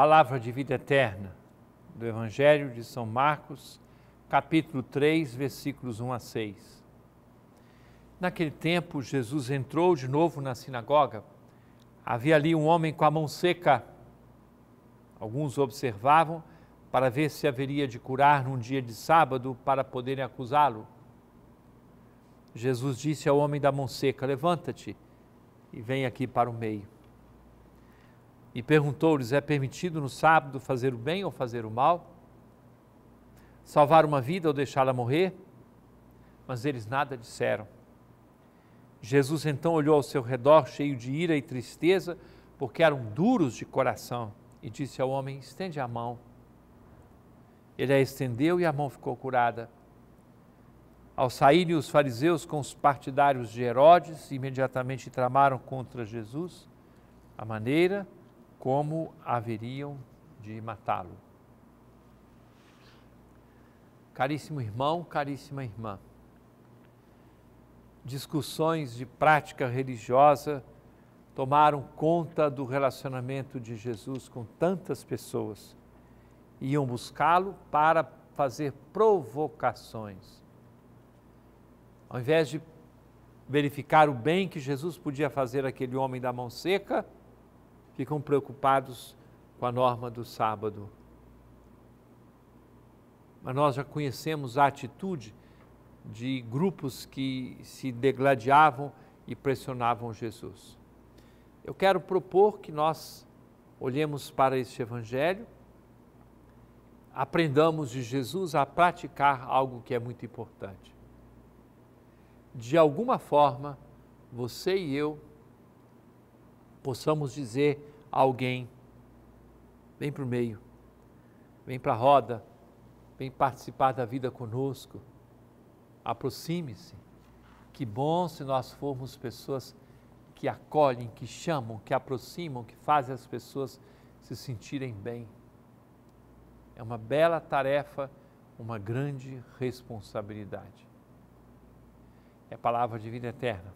Palavra de vida eterna do Evangelho de São Marcos, capítulo 3, versículos 1 a 6. Naquele tempo, Jesus entrou de novo na sinagoga. Havia ali um homem com a mão seca. Alguns observavam para ver se haveria de curar num dia de sábado para poderem acusá-lo. Jesus disse ao homem da mão seca: Levanta-te e vem aqui para o meio e perguntou-lhes: É permitido no sábado fazer o bem ou fazer o mal? Salvar uma vida ou deixá-la morrer? Mas eles nada disseram. Jesus então olhou ao seu redor, cheio de ira e tristeza, porque eram duros de coração, e disse ao homem: Estende a mão. Ele a estendeu e a mão ficou curada. Ao saírem os fariseus com os partidários de Herodes, imediatamente tramaram contra Jesus a maneira como haveriam de matá-lo. Caríssimo irmão, caríssima irmã, discussões de prática religiosa tomaram conta do relacionamento de Jesus com tantas pessoas. Iam buscá-lo para fazer provocações. Ao invés de verificar o bem que Jesus podia fazer àquele homem da mão seca, ficam preocupados com a norma do sábado. Mas nós já conhecemos a atitude de grupos que se degladiavam e pressionavam Jesus. Eu quero propor que nós olhemos para este Evangelho, aprendamos de Jesus a praticar algo que é muito importante. De alguma forma, você e eu possamos dizer a alguém: vem para o meio, vem para a roda, vem participar da vida conosco, aproxime-se. Que bom se nós formos pessoas que acolhem, que chamam, que aproximam, que fazem as pessoas se sentirem bem. É uma bela tarefa, uma grande responsabilidade. É a palavra de vida eterna.